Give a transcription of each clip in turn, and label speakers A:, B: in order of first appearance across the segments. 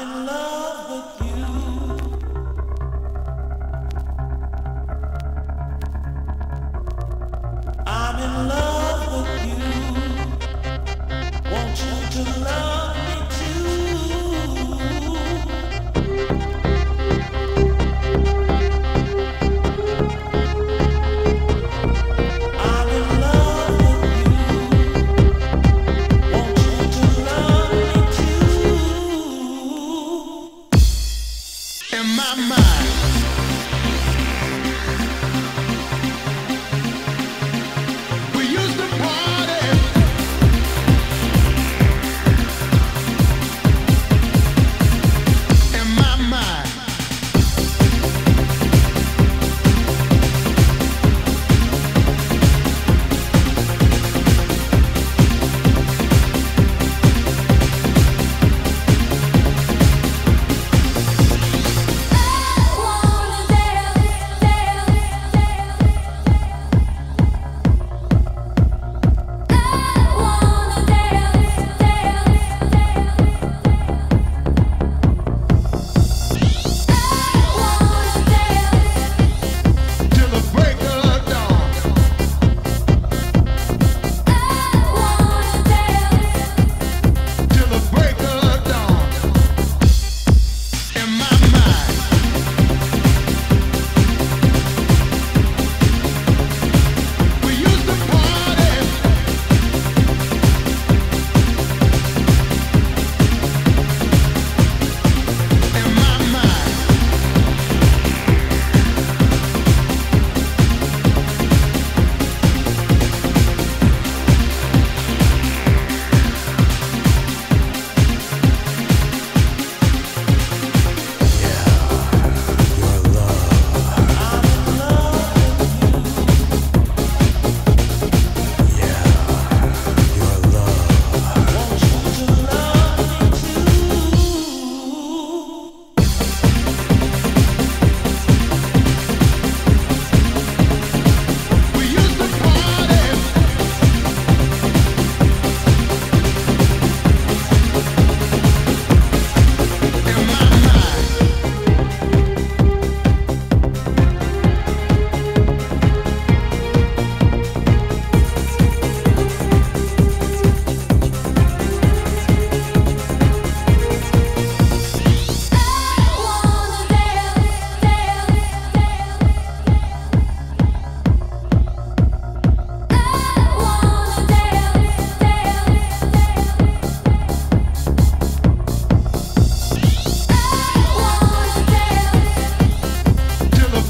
A: in love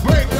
A: break.